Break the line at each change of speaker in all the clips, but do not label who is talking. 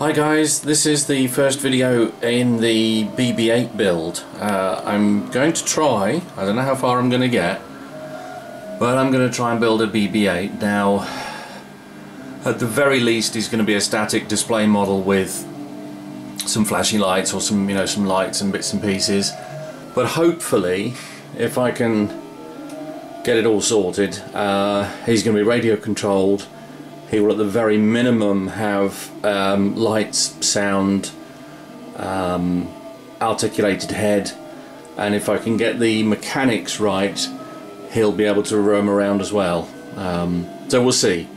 Hi guys, this is the first video in the BB-8 build. Uh, I'm going to try, I don't know how far I'm going to get, but I'm going to try and build a BB-8. Now, at the very least is going to be a static display model with some flashy lights or some, you know, some lights and bits and pieces. But hopefully, if I can get it all sorted, uh, he's going to be radio controlled, he will at the very minimum have um, lights, sound, um, articulated head. And if I can get the mechanics right he'll be able to roam around as well. Um, so we'll see.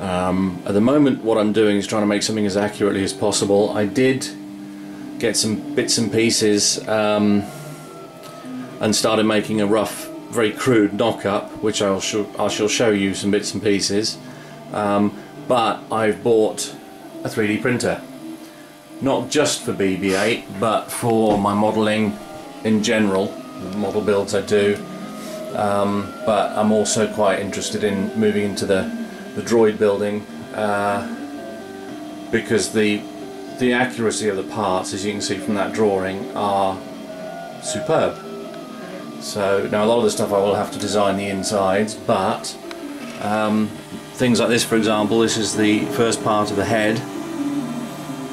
Um, at the moment what I'm doing is trying to make something as accurately as possible. I did get some bits and pieces um, and started making a rough very crude knock-up which I'll I shall show you some bits and pieces um, but I've bought a 3D printer. Not just for BB-8, but for my modelling in general, model builds I do. Um, but I'm also quite interested in moving into the, the droid building uh, because the the accuracy of the parts, as you can see from that drawing, are superb. So now a lot of the stuff I will have to design the insides, but um, things like this for example this is the first part of the head.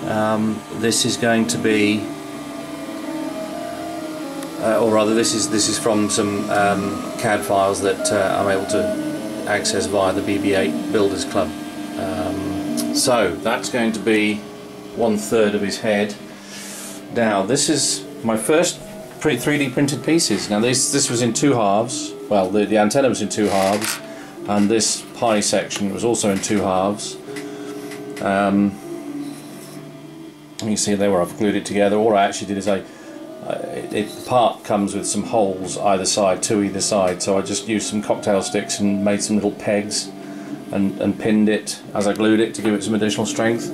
Um, this is going to be uh, or rather this is this is from some um, CAD files that uh, I'm able to access via the BB-8 Builders Club. Um, so that's going to be one third of his head. Now this is my first 3D printed pieces. Now this this was in two halves. Well the, the antenna was in two halves and this pie section was also in two halves. Um, you see there where I've glued it together. All I actually did is I it, it, the part comes with some holes either side two either side. So I just used some cocktail sticks and made some little pegs and, and pinned it as I glued it to give it some additional strength.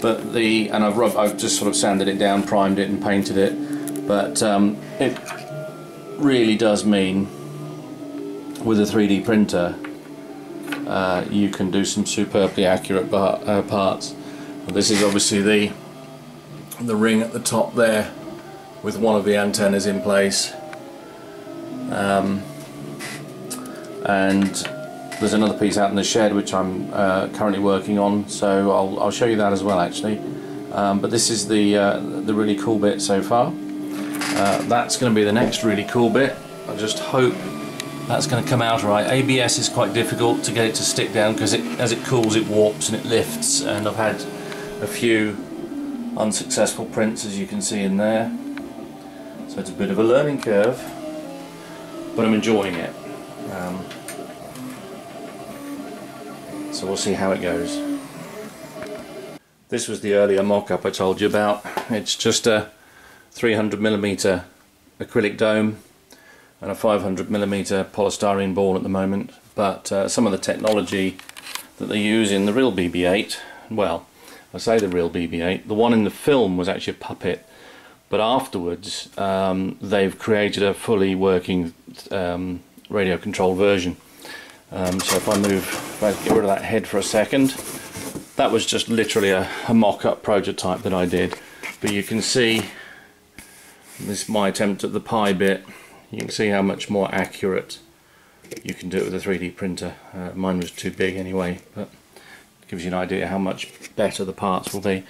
But the and I've rubbed, I've just sort of sanded it down primed it and painted it. But um, it really does mean with a 3D printer uh, you can do some superbly accurate bar, uh, parts. this is obviously the the ring at the top there with one of the antennas in place. Um, and there's another piece out in the shed which I'm uh, currently working on so I'll, I'll, show you that as well actually. Um, but this is the uh, the really cool bit so far. Uh, that's going to be the next really cool bit. I just hope that's going to come out right. ABS is quite difficult to get it to stick down because it, as it cools it warps and it lifts and I've had a few unsuccessful prints as you can see in there. So it's a bit of a learning curve but I'm enjoying it. Um, so we'll see how it goes. This was the earlier mock-up I told you about. It's just a 300mm acrylic dome and a 500mm polystyrene ball at the moment but uh, some of the technology that they use in the real BB-8 well I say the real BB-8 the one in the film was actually a puppet but afterwards um, they've created a fully working um, radio controlled version. Um, so if I move if I get rid of that head for a second that was just literally a, a mock-up prototype that I did. But you can see this is my attempt at the pie bit you can see how much more accurate you can do it with a 3D printer. Uh, mine was too big anyway, but it gives you an idea how much better the parts will be.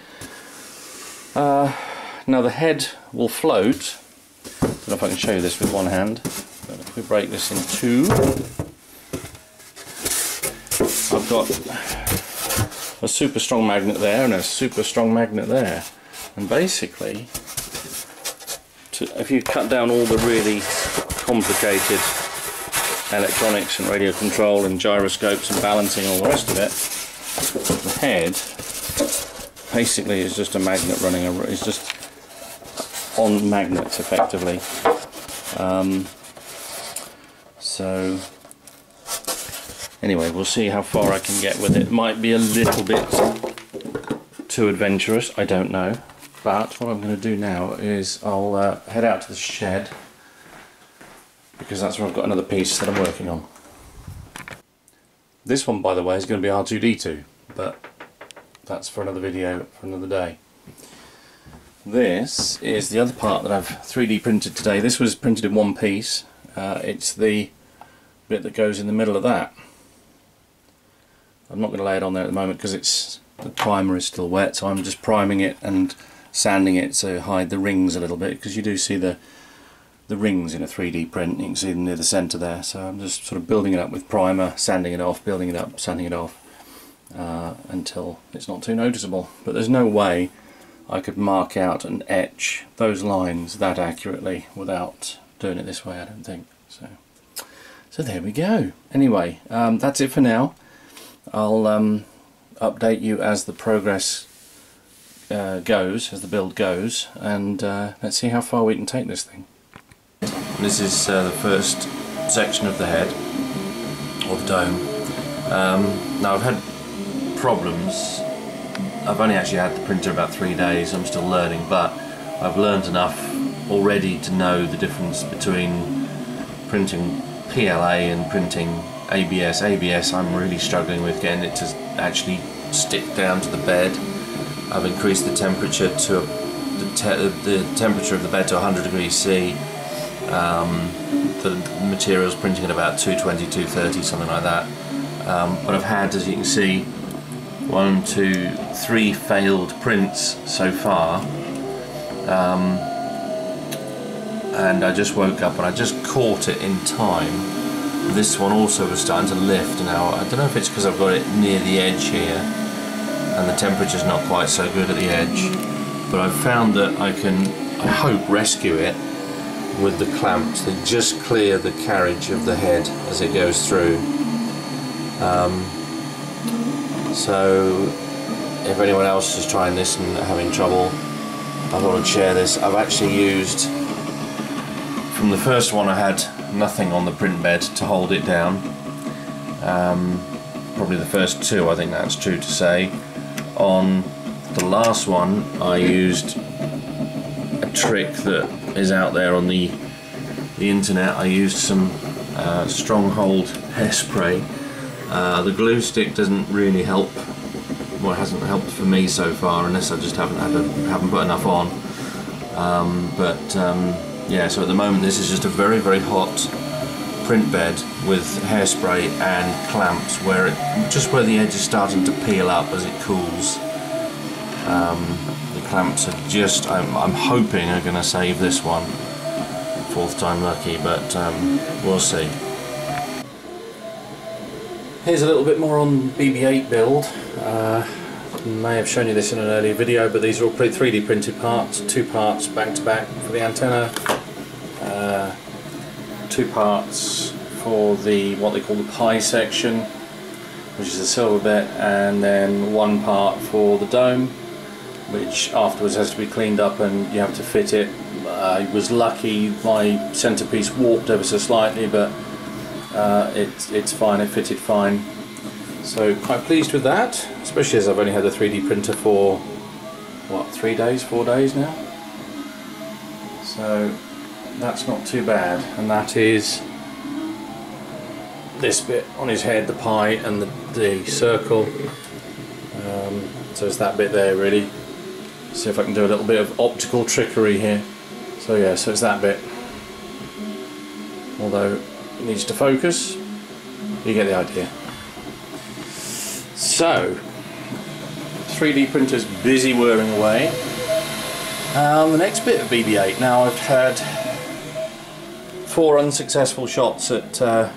Uh, now the head will float. I don't know if I can show you this with one hand. But if we break this in two, I've got a super strong magnet there and a super strong magnet there. And basically, if you cut down all the really complicated electronics and radio control and gyroscopes and balancing all the rest of it, the head basically is just a magnet running, a, it's just on magnets effectively. Um, so anyway, we'll see how far I can get with it. it. Might be a little bit too adventurous, I don't know. But what I'm going to do now is I'll uh, head out to the shed because that's where I've got another piece that I'm working on. This one by the way is going to be R2-D2 but that's for another video for another day. This is the other part that I've 3D printed today. This was printed in one piece. Uh, it's the bit that goes in the middle of that. I'm not going to lay it on there at the moment because it's the primer is still wet so I'm just priming it and sanding it to hide the rings a little bit because you do see the the rings in a 3D print you can see them near the centre there. So I'm just sort of building it up with primer sanding it off building it up sanding it off uh, until it's not too noticeable. But there's no way I could mark out and etch those lines that accurately without doing it this way I don't think. So so there we go. Anyway um, that's it for now. I'll um, update you as the progress uh, goes, as the build goes, and uh, let's see how far we can take this thing. This is uh, the first section of the head, or the dome. Um, now I've had problems. I've only actually had the printer about three days, I'm still learning, but I've learned enough already to know the difference between printing PLA and printing ABS. ABS I'm really struggling with getting it to actually stick down to the bed. I've increased the temperature to the, te the temperature of the bed to 100 degrees C. Um, the material's printing at about 220, 230, something like that. Um, but I've had, as you can see, one, two, three failed prints so far. Um, and I just woke up and I just caught it in time this one also was starting to lift now I don't know if it's because I've got it near the edge here and the temperature's not quite so good at the edge but I've found that I can I hope rescue it with the clamps that just clear the carriage of the head as it goes through um, so if anyone else is trying this and having trouble I thought I'd share this I've actually used from the first one I had nothing on the print bed to hold it down. Um, probably the first two, I think that's true to say. On the last one, I used a trick that is out there on the the internet. I used some uh, Stronghold hairspray. Uh, the glue stick doesn't really help. Well, it hasn't helped for me so far, unless I just haven't had a, haven't put enough on. Um, but um, yeah, so at the moment this is just a very, very hot print bed with hairspray and clamps where it, just where the edge is starting to peel up as it cools. Um, the clamps are just, I'm, I'm hoping are going to save this one. Fourth time lucky, but um, we'll see. Here's a little bit more on BB-8 build. Uh, may have shown you this in an earlier video, but these are all 3D printed parts, two parts back to back for the antenna, uh, two parts for the what they call the pie section which is the silver bit and then one part for the dome which afterwards has to be cleaned up and you have to fit it. I was lucky my centerpiece warped ever so slightly but uh, it, it's fine, it fitted fine. So quite pleased with that especially as I've only had the 3D printer for what three days, four days now? So that's not too bad and that is this bit on his head the pie and the, the circle. Um, so it's that bit there really. See if I can do a little bit of optical trickery here. So yeah so it's that bit. Although it needs to focus. You get the idea. So 3D printer's busy whirring away. Um, the next bit of BB-8 now I've had four unsuccessful shots at uh,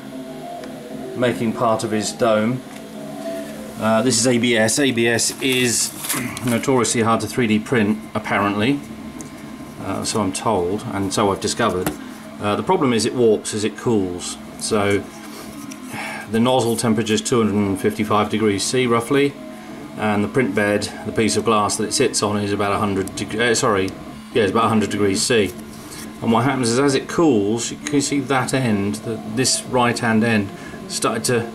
making part of his dome. Uh, this is ABS. ABS is notoriously hard to 3D print, apparently, uh, so I'm told, and so I've discovered. Uh, the problem is it warps as it cools, so the nozzle temperature is 255 degrees C roughly, and the print bed, the piece of glass that it sits on, is about 100. degrees. Uh, sorry, yeah, it's about 100 degrees C and what happens is as it cools you can see that end the, this right hand end started to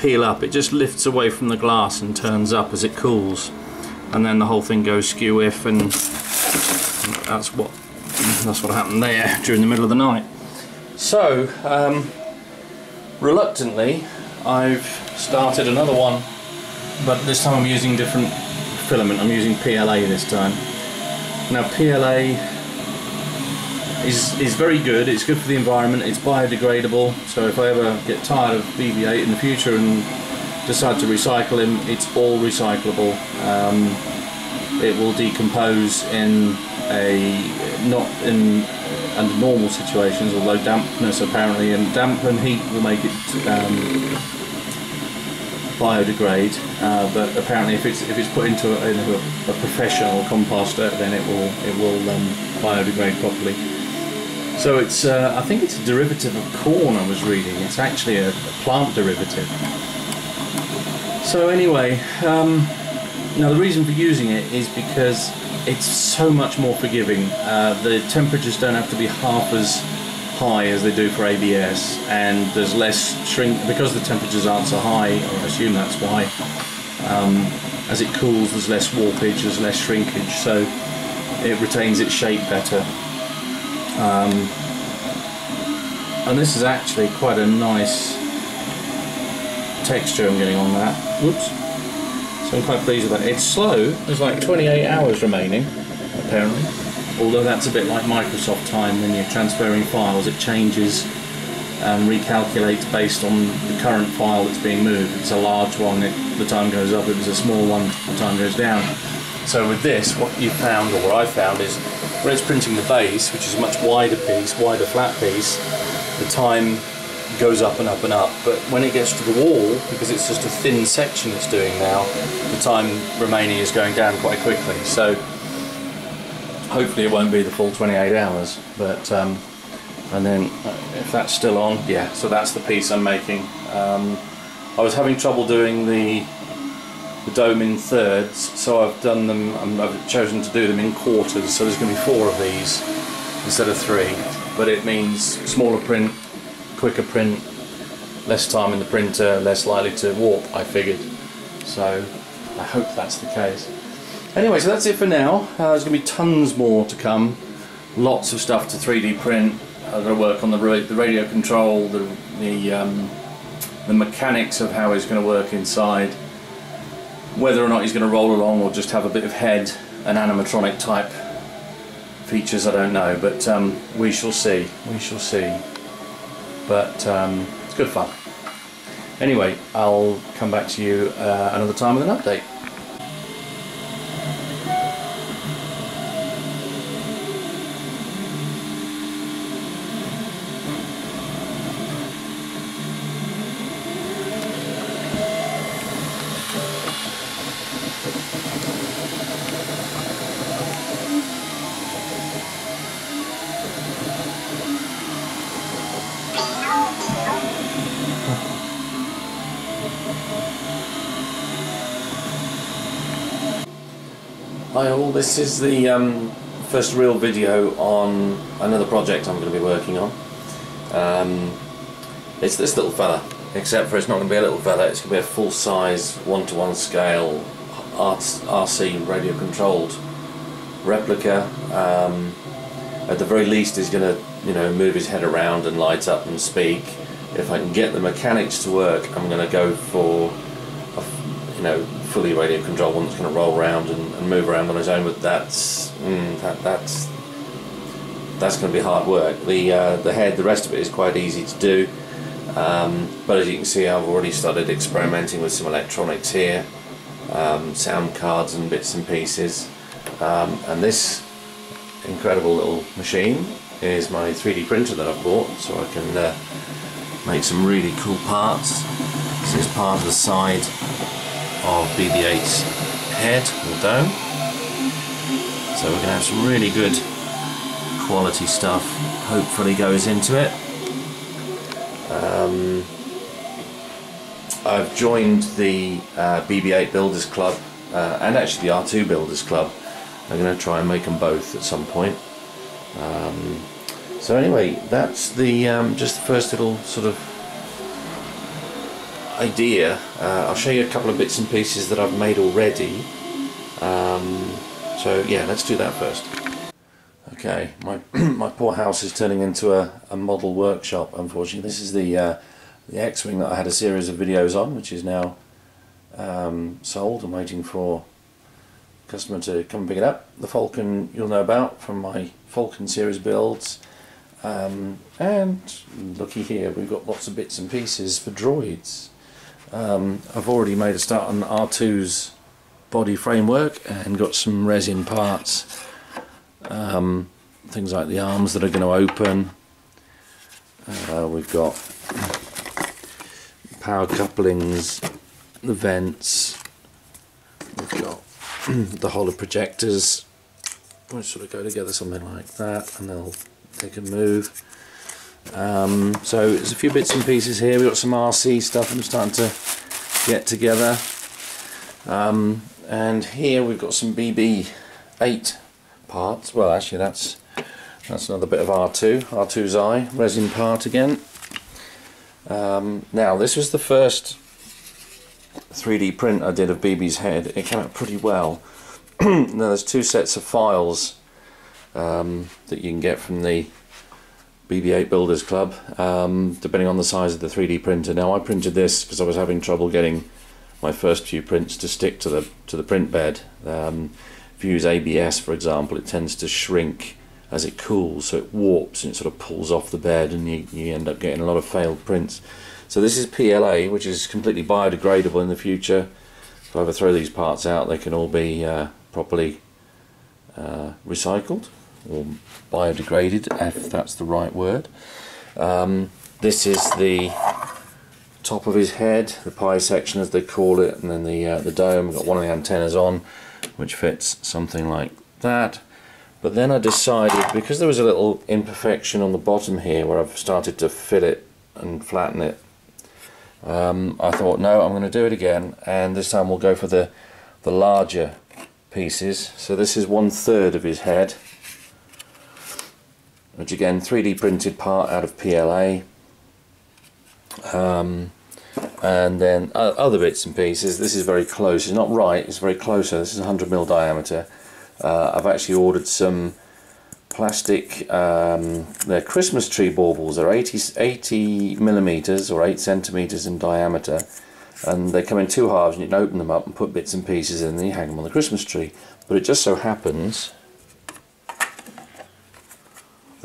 peel up it just lifts away from the glass and turns up as it cools and then the whole thing goes skew if and that's what that's what happened there during the middle of the night so um, reluctantly I've started another one but this time I'm using different filament. I'm using PLA this time. Now PLA is is very good. It's good for the environment. It's biodegradable. So if I ever get tired of BB-8 in the future and decide to recycle him, it's all recyclable. Um, it will decompose in a not in under normal situations, although dampness apparently and damp and heat will make it um, biodegrade. Uh, but apparently, if it's if it's put into a, a, a professional composter, then it will it will um, biodegrade properly. So it's uh, I think it's a derivative of corn. I was reading. It's actually a, a plant derivative. So anyway, um, now the reason for using it is because it's so much more forgiving. Uh, the temperatures don't have to be half as high as they do for ABS, and there's less shrink because the temperatures aren't so high. I assume that's why. Um, as it cools, there's less warpage, there's less shrinkage, so it retains its shape better. Um, and this is actually quite a nice texture I'm getting on that. Whoops. So I'm quite pleased with that. It's slow, there's like 28 hours remaining, apparently. Although that's a bit like Microsoft time when you're transferring files, it changes and recalculates based on the current file that's being moved. It's a large one, it, the time goes up. If it's a small one, the time goes down. So with this, what you found, or what I found, is when it's printing the base, which is a much wider piece, wider flat piece, the time goes up and up and up. But when it gets to the wall, because it's just a thin section it's doing now, the time remaining is going down quite quickly. So hopefully it won't be the full 28 hours. But um, and then uh, if that's still on, yeah. So that's the piece I'm making. Um, I was having trouble doing the the dome in thirds, so I've done them. I've chosen to do them in quarters. So there's going to be four of these instead of three. But it means smaller print, quicker print, less time in the printer, less likely to warp, I figured. So I hope that's the case. Anyway, so that's it for now. Uh, there's going to be tons more to come. Lots of stuff to 3D print. I'm going to work on the, ra the radio control, the, the, um, the mechanics of how it's going to work inside. Whether or not he's going to roll along or just have a bit of head and animatronic type features, I don't know. But um, we shall see. We shall see but um, it's good fun. Anyway, I'll come back to you uh, another time with an update. Hi all, this is the um, first real video on another project I'm going to be working on. Um, it's this little fella, except for it's not going to be a little fella, it's going to be a full-size, one-to-one scale RC radio controlled replica. Um, at the very least he's going to you know move his head around and light up and speak. If I can get the mechanics to work I'm going to go for a, you know fully radio controlled one that's going to roll around and, and, move around on its own. But that's mm, that, that's that's going to be hard work. The uh, the head, the rest of it is quite easy to do. Um, but as you can see, I've already started experimenting with some electronics here, um, sound cards and bits and pieces. Um, and this incredible little machine is my 3D printer that I've bought, so I can uh, make some really cool parts. This is part of the side of BB-8's head or dome. So we're going to have some really good quality stuff hopefully goes into it. Um, I've joined the uh, BB-8 Builders Club uh, and actually the R2 Builders Club. I'm going to try and make them both at some point. Um, so anyway, that's the um, just the first little sort of idea. Uh, I'll show you a couple of bits and pieces that I've made already. Um, so yeah, let's do that first. Okay, my my poor house is turning into a, a model workshop. Unfortunately, this is the uh, the X-wing that I had a series of videos on, which is now um, sold. I'm waiting for customer to come and pick it up. The Falcon you'll know about from my Falcon series builds. Um, and looky here, we've got lots of bits and pieces for droids. Um, I've already made a start on R2's body framework and got some resin parts. Um, things like the arms that are going to open. Uh, we've got power couplings, the vents. We've got the holo projectors, which sort of go together something like that, and they'll take a move. Um, so there's a few bits and pieces here. We've got some RC stuff I'm starting to get together. Um, and here we've got some BB-8 parts. Well, actually, that's that's another bit of R2, R2's eye, resin part again. Um, now, this was the first 3D print I did of BB's head. It came out pretty well. now, there's two sets of files um, that you can get from the BB-8 Builders Club, um, depending on the size of the 3D printer. Now, I printed this because I was having trouble getting my first few prints to stick to the to the print bed. Um, if you use ABS, for example, it tends to shrink as it cools, so it warps and it sort of pulls off the bed, and you, you end up getting a lot of failed prints. So this is PLA, which is completely biodegradable in the future. If I ever throw these parts out, they can all be uh, properly uh, recycled or biodegraded, if that's the right word. Um, this is the top of his head, the pie section as they call it, and then the uh, the dome. We've got one of the antennas on, which fits something like that. But then I decided, because there was a little imperfection on the bottom here where I've started to fill it and flatten it, um, I thought, no, I'm going to do it again, and this time we'll go for the, the larger pieces. So this is one third of his head, which again, 3D printed part out of PLA. Um, and then other bits and pieces. This is very close. It's not right. It's very close. This is 100 mil diameter. Uh, I've actually ordered some plastic, um, they're Christmas tree baubles, they're 80, 80 millimeters or 8 centimeters in diameter and they come in two halves and you can open them up and put bits and pieces in and you hang them on the Christmas tree. But it just so happens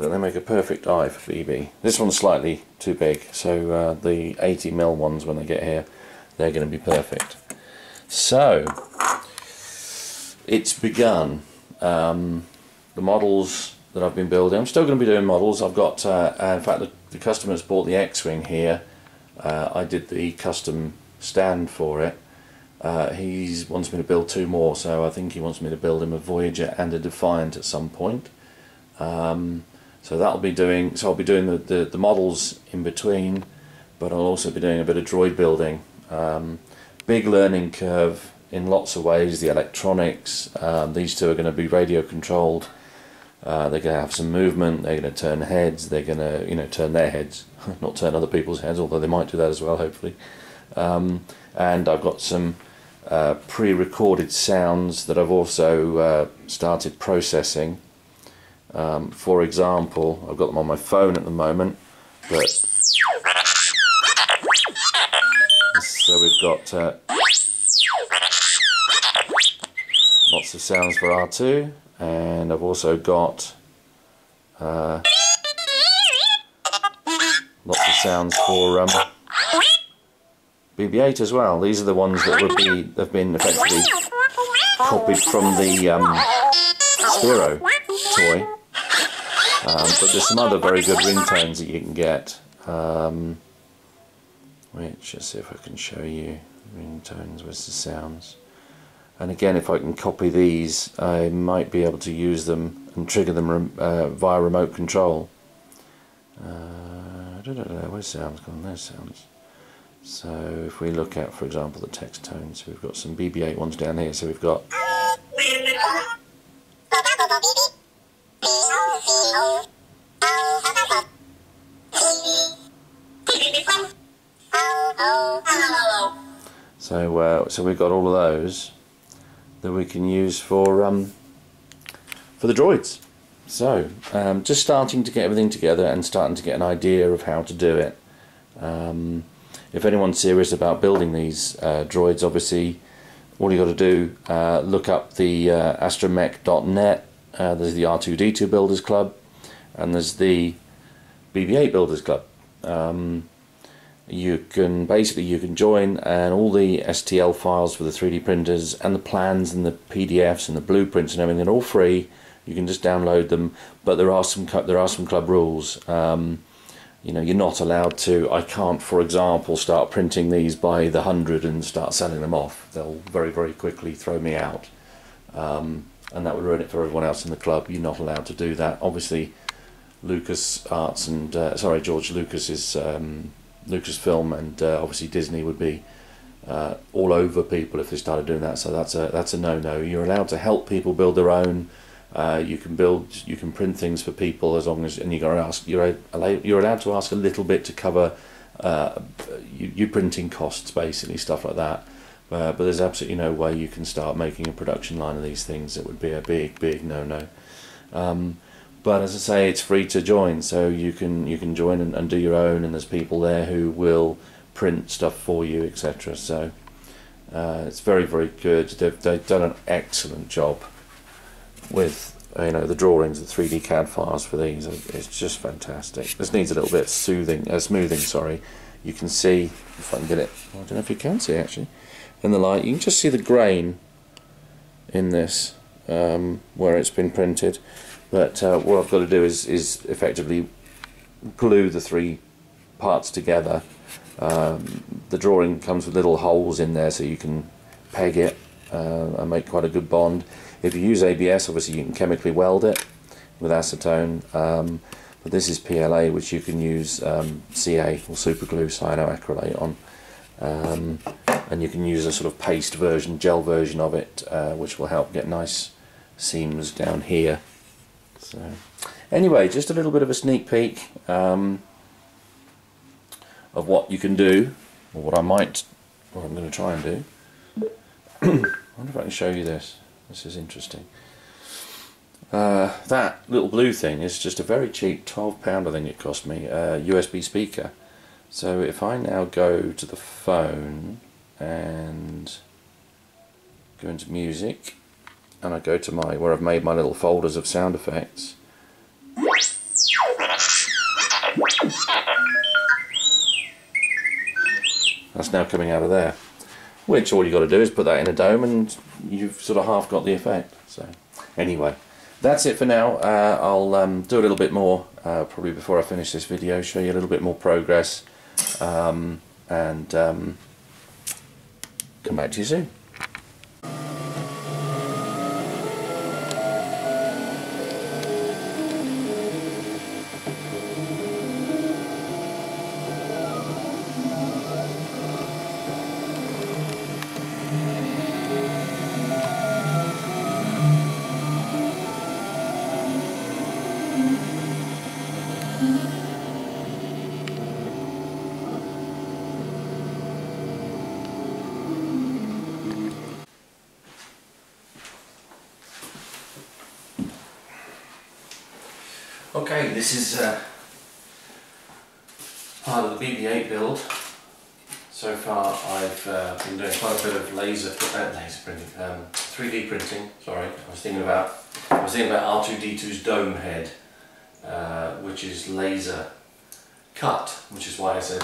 they make a perfect eye for BB. This one's slightly too big so uh, the 80 mil ones when they get here they're going to be perfect. So it's begun. Um, the models that I've been building, I'm still going to be doing models. I've got, uh, uh, in fact, the, the customer's bought the X-Wing here. Uh, I did the custom stand for it. Uh, he wants me to build two more, so I think he wants me to build him a Voyager and a Defiant at some point. Um, so that'll be doing. So I'll be doing the, the, the, models in between, but I'll also be doing a bit of droid building. Um, big learning curve in lots of ways. The electronics, um, these two are going to be radio controlled. Uh, they're going to have some movement. They're going to turn heads. They're going to, you know, turn their heads, not turn other people's heads. Although they might do that as well, hopefully. Um, and I've got some uh, pre-recorded sounds that I've also uh, started processing. Um, for example, I've got them on my phone at the moment, but so we've got uh, lots of sounds for R2 and I've also got uh, lots of sounds for um, BB-8 as well. These are the ones that would be have been effectively copied from the um, Sphero toy. Um, but there's some other very good ringtones that you can get. Um, which, let's see if I can show you ringtones. Where's the sounds? and again if I can copy these I might be able to use them and trigger them uh, via remote control uh, da -da -da, where's sounds gone there's sounds so if we look at for example the text tones we've got some BB-8 ones down here so we've got so uh, so we've got all of those that we can use for um, for the droids. So um, just starting to get everything together and starting to get an idea of how to do it. Um, if anyone's serious about building these uh, droids, obviously all you got to do, uh, look up the uh, astromech.net. Uh, there's the R2D2 Builders Club, and there's the BB-8 Builders Club. Um, you can basically you can join and all the STL files for the 3D printers and the plans and the PDFs and the blueprints and everything are all free. You can just download them, but there are some there are some club rules. Um, you know, you're not allowed to. I can't, for example, start printing these by the hundred and start selling them off. They'll very very quickly throw me out, um, and that would ruin it for everyone else in the club. You're not allowed to do that. Obviously, Lucas Arts and uh, sorry, George Lucas is. Um, Lucasfilm and uh, obviously Disney would be uh, all over people if they started doing that. So that's a that's a no no. You're allowed to help people build their own. Uh, you can build, you can print things for people as long as, and you got to ask. You're you're allowed to ask a little bit to cover uh, you, you printing costs, basically stuff like that. Uh, but there's absolutely no way you can start making a production line of these things. It would be a big, big no no. Um, but as I say, it's free to join, so you can you can join and, and do your own, and there's people there who will print stuff for you, etc. So uh, it's very very good. They've they've done an excellent job with you know the drawings, the 3D CAD files for these. It's just fantastic. This needs a little bit of soothing, uh, smoothing. Sorry, you can see if I can get it. I don't know if you can see actually in the light. You can just see the grain in this um, where it's been printed. But uh, what I've got to do is, is effectively glue the three parts together. Um, the drawing comes with little holes in there so you can peg it uh, and make quite a good bond. If you use ABS, obviously you can chemically weld it with acetone. Um, but this is PLA, which you can use um, CA or superglue cyanoacrylate on. Um, and you can use a sort of paste version, gel version of it, uh, which will help get nice seams down here so, anyway, just a little bit of a sneak peek um, of what you can do, or what I might, what I'm going to try and do. I wonder if I can show you this. This is interesting. Uh, that little blue thing is just a very cheap £12 I think it cost me uh, USB speaker so if I now go to the phone and go into music and I go to my where I've made my little folders of sound effects. That's now coming out of there. Which all you got to do is put that in a dome and you've sort of half got the effect so. Anyway that's it for now. Uh, I'll um, do a little bit more uh, probably before I finish this video show you a little bit more progress um, and um, come back to you soon Okay, this is uh, part of the BB-8 build. So far I've uh, been doing quite a bit of laser, uh, laser printing, um, 3D printing, sorry, I was thinking about I was thinking about R2-D2's dome head, uh, which is laser cut, which is why I said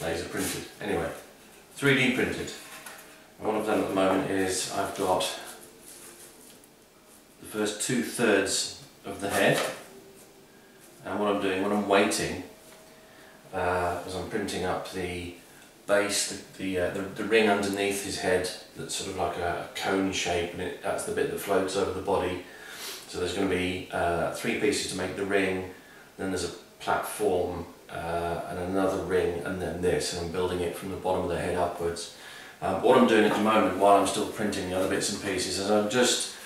laser printed. Anyway, 3D printed. What I've done at the moment is I've got the first two thirds of the head and what I'm doing, when I'm waiting, uh, as I'm printing up the base, the, the, uh, the, the, ring underneath his head that's sort of like a, cone shape and it, that's the bit that floats over the body. So there's going to be uh, three pieces to make the ring, then there's a platform uh, and another ring and then this and I'm building it from the bottom of the head upwards. Um, what I'm doing at the moment while I'm still printing the other bits and pieces is I'm just,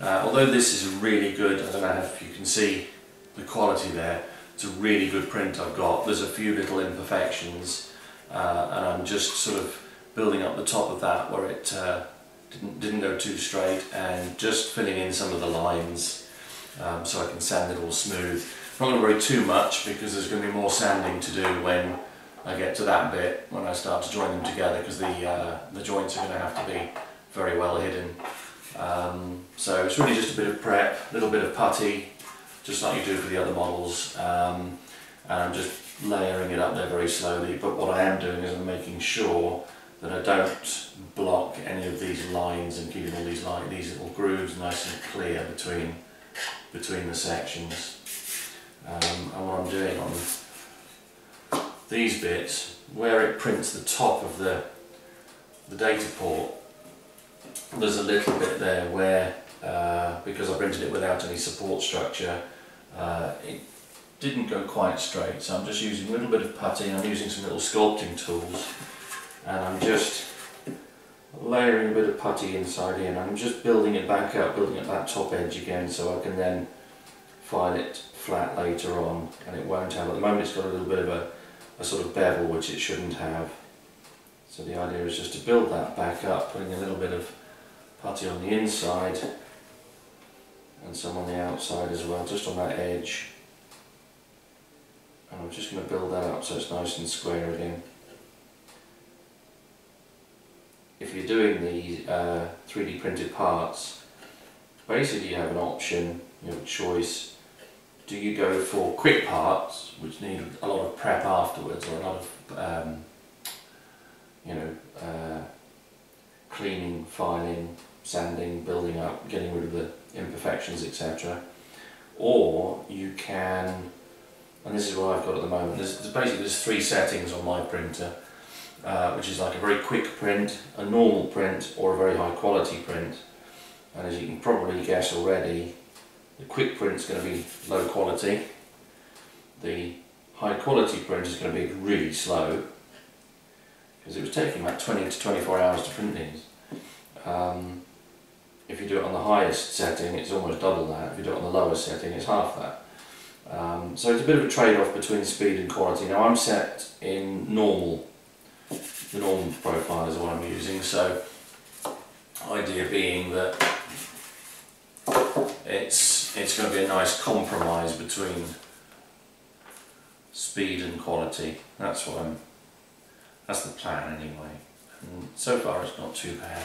uh, although this is really good, I don't know if you can see the quality there. It's a really good print I've got. There's a few little imperfections uh, and I'm just sort of building up the top of that where it uh, didn't, didn't go too straight and just filling in some of the lines um, so I can sand it all smooth. I'm not going to worry too much because there's going to be more sanding to do when I get to that bit when I start to join them together because the, uh, the joints are going to have to be very well hidden. Um, so it's really just a bit of prep, a little bit of putty, just like you do for the other models. Um, and I'm just layering it up there very slowly. But what I am doing is I'm making sure that I don't block any of these lines and keeping all these line, these little grooves nice and clear between between the sections. Um, and what I'm doing on these bits, where it prints the top of the the data port, there's a little bit there where, uh, because I printed it without any support structure, uh, it didn't go quite straight. So I'm just using a little bit of putty, I'm using some little sculpting tools, and I'm just layering a bit of putty inside here, I'm just building it back up, building up that top edge again, so I can then file it flat later on, and it won't have, at the moment it's got a little bit of a, a sort of bevel, which it shouldn't have. So the idea is just to build that back up, putting a little bit of putty on the inside and some on the outside as well, just on that edge. And I'm just going to build that up so it's nice and square again. If you're doing the uh, 3D printed parts, basically you have an option, you have a choice. Do you go for quick parts, which need a lot of prep afterwards, or a lot of um, you know, uh, cleaning, filing, sanding, building up, getting rid of the imperfections, etc. Or you can, and this is what I've got at the moment, there's, there's basically there's three settings on my printer, uh, which is like a very quick print, a normal print, or a very high quality print. And as you can probably guess already, the quick print is going to be low quality, the high quality print is going to be really slow, because it was taking about 20 to 24 hours to print these. Um, if you do it on the highest setting, it's almost double that. If you do it on the lowest setting, it's half that. Um, so it's a bit of a trade-off between speed and quality. Now I'm set in normal. The normal profile is what I'm using. So idea being that it's it's going to be a nice compromise between speed and quality. That's what I'm that's the plan anyway. And so far it's not too bad.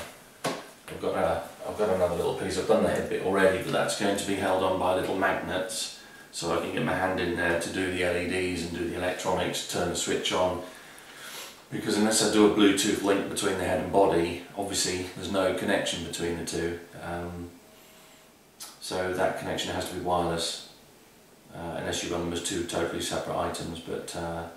I've got a, I've got another little piece. I've done the head bit already, but that's going to be held on by little magnets, so I can get my hand in there to do the LEDs and do the electronics, turn the switch on. Because unless I do a Bluetooth link between the head and body, obviously there's no connection between the two. Um, so that connection has to be wireless, uh, unless you run them as two totally separate items. But uh,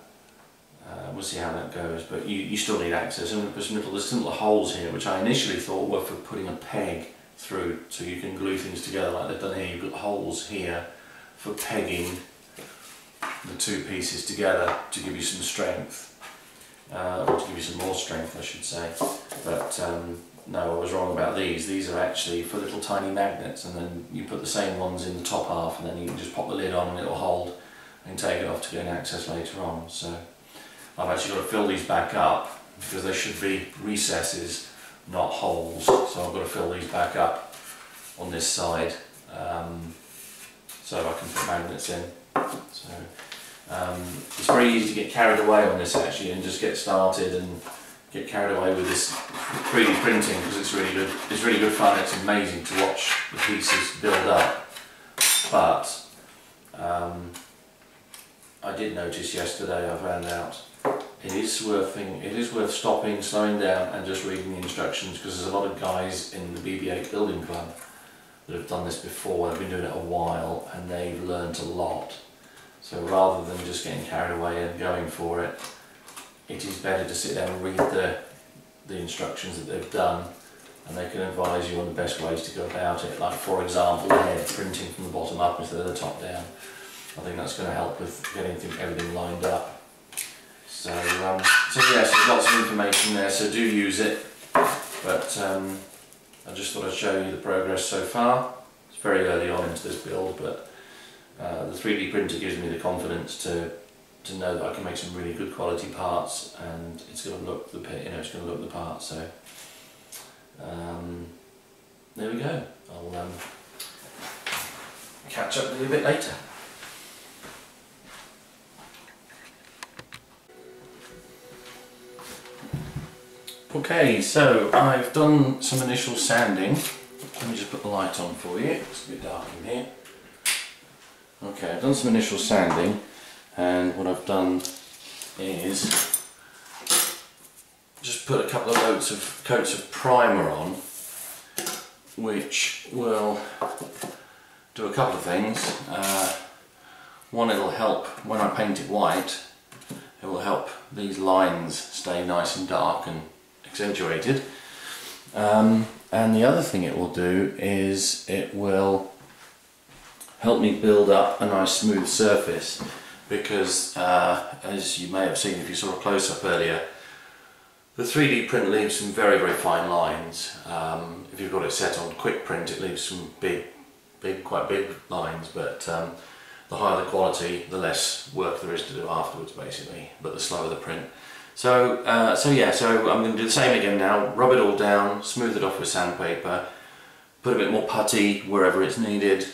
uh, we'll see how that goes, but you, you still need access. And there's some, little, there's some little holes here, which I initially thought were for putting a peg through, so you can glue things together like they've done here. You've got holes here for pegging the two pieces together to give you some strength, uh, or to give you some more strength, I should say. But um, no, I was wrong about these. These are actually for little tiny magnets, and then you put the same ones in the top half, and then you can just pop the lid on and it'll hold, and take it off to gain access later on. So. I've actually got to fill these back up because they should be recesses, not holes. So I've got to fill these back up on this side um, so I can put magnets in. So um, it's very easy to get carried away on this actually and just get started and get carried away with this 3D printing because it's really good. It's really good fun. It's amazing to watch the pieces build up. But um, I did notice yesterday. I found out it is worth it is worth stopping, slowing down, and just reading the instructions because there's a lot of guys in the BB8 building club that have done this before. They've been doing it a while and they've learnt a lot. So rather than just getting carried away and going for it, it is better to sit down and read the the instructions that they've done and they can advise you on the best ways to go about it. Like for example, head printing from the bottom up instead of the top down. I think that's going to help with getting everything lined up. So, um, so yes, there's lots of information there, so do use it. But um, I just thought I'd show you the progress so far. It's very early on into this build, but uh, the 3D printer gives me the confidence to to know that I can make some really good quality parts, and it's going to look the you know it's going to look the part. So um, there we go. I'll um, catch up with you a bit later. Okay, so I've done some initial sanding. Let me just put the light on for you. It's a bit dark in here. Okay, I've done some initial sanding and what I've done is just put a couple of coats of coats of primer on which will do a couple of things. Uh, one it'll help when I paint it white it will help these lines stay nice and dark and accentuated. Um, and the other thing it will do is it will help me build up a nice smooth surface because uh, as you may have seen if you saw a close-up earlier the 3D print leaves some very very fine lines. Um, if you've got it set on quick print it leaves some big big quite big lines but um, the higher the quality the less work there is to do afterwards basically but the slower the print so uh, so yeah so I'm going to do the same again now rub it all down smooth it off with sandpaper put a bit more putty wherever it's needed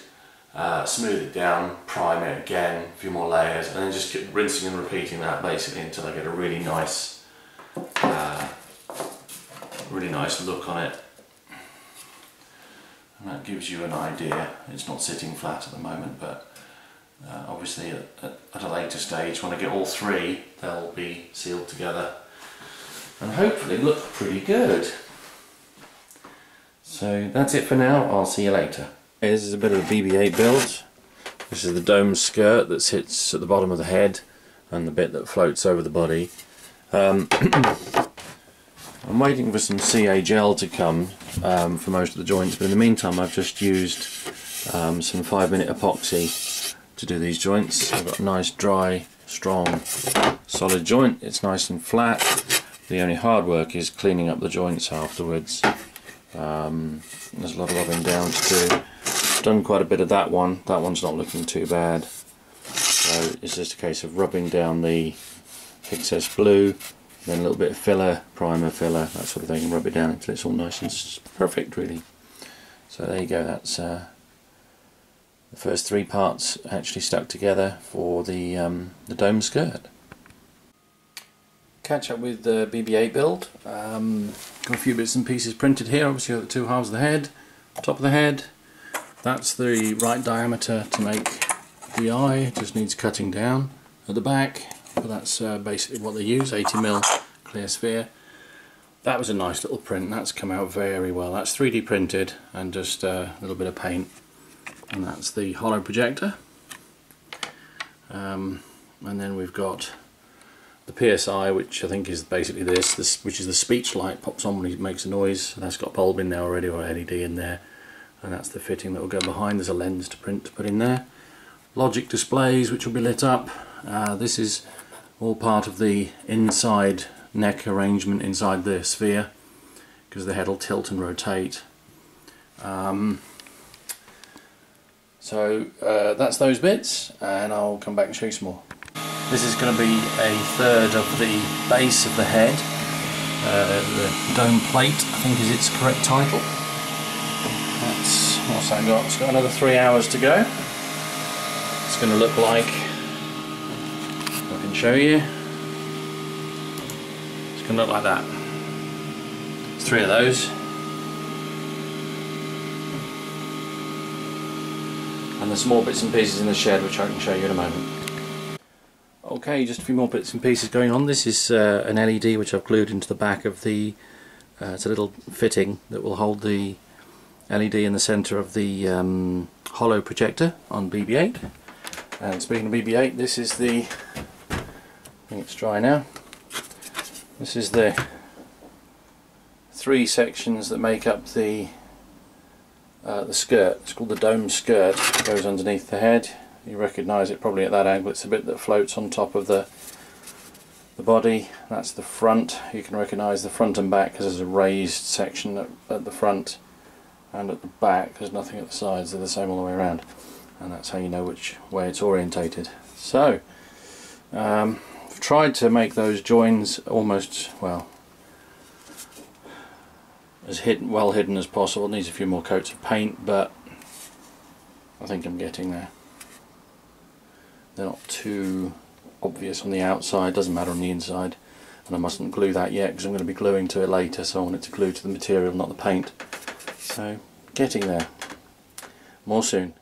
uh, smooth it down, prime it again, a few more layers, and then just keep rinsing and repeating that basically until I get a really nice, uh, really nice look on it. And that gives you an idea. It's not sitting flat at the moment, but uh, obviously at, at, at a later stage, when I get all three, they'll be sealed together and hopefully look pretty good. So that's it for now. I'll see you later. This is a bit of a BB-8 build. This is the dome skirt that sits at the bottom of the head and the bit that floats over the body. Um, I'm waiting for some CA gel to come um, for most of the joints but in the meantime I've just used um, some 5 minute epoxy to do these joints. I've got a nice dry strong solid joint, it's nice and flat. The only hard work is cleaning up the joints afterwards. Um, there's a lot of rubbing down to do done quite a bit of that one. That one's not looking too bad. So it's just a case of rubbing down the excess blue, then a little bit of filler, primer filler, that sort of thing, and rub it down until it's all nice and perfect really. So there you go, that's uh, the first three parts actually stuck together for the, um, the dome skirt. Catch up with the BB-8 build. Um, got a few bits and pieces printed here, obviously got the two halves of the head, top of the head, that's the right diameter to make the eye, it just needs cutting down at the back, but that's uh, basically what they use, 80mm clear sphere. That was a nice little print, that's come out very well. That's 3D printed and just uh, a little bit of paint. And that's the holo projector. Um, and then we've got the PSI, which I think is basically this, this, which is the speech light, pops on when it makes a noise. That's got a bulb in there already or LED in there and that's the fitting that will go behind. There's a lens to print to put in there. Logic displays which will be lit up. Uh, this is all part of the inside neck arrangement inside the sphere because the head will tilt and rotate. Um, so uh, that's those bits and I'll come back and show you some more. This is going to be a third of the base of the head. Uh, the dome plate I think is its correct title. That's what's that got? It's got another three hours to go. It's going to look like, I can show you, it's going to look like that. Three of those. And the small bits and pieces in the shed which I can show you in a moment. Okay, just a few more bits and pieces going on. This is uh, an LED which I've glued into the back of the, uh, it's a little fitting that will hold the LED in the centre of the um, holo projector on BB-8 and speaking of BB-8 this is the I think it's dry now this is the three sections that make up the uh, the skirt it's called the dome skirt it goes underneath the head. You recognise it probably at that angle. It's a bit that floats on top of the the body. That's the front. You can recognise the front and back because there's a raised section at, at the front and at the back. There's nothing at the sides. They're the same all the way around. And that's how you know which way it's orientated. So um, I've tried to make those joins almost well as hidden, well hidden as possible. Needs a few more coats of paint but I think I'm getting there. They're not too obvious on the outside doesn't matter on the inside and I mustn't glue that yet because I'm going to be gluing to it later so I want it to glue to the material not the paint. So getting there. More soon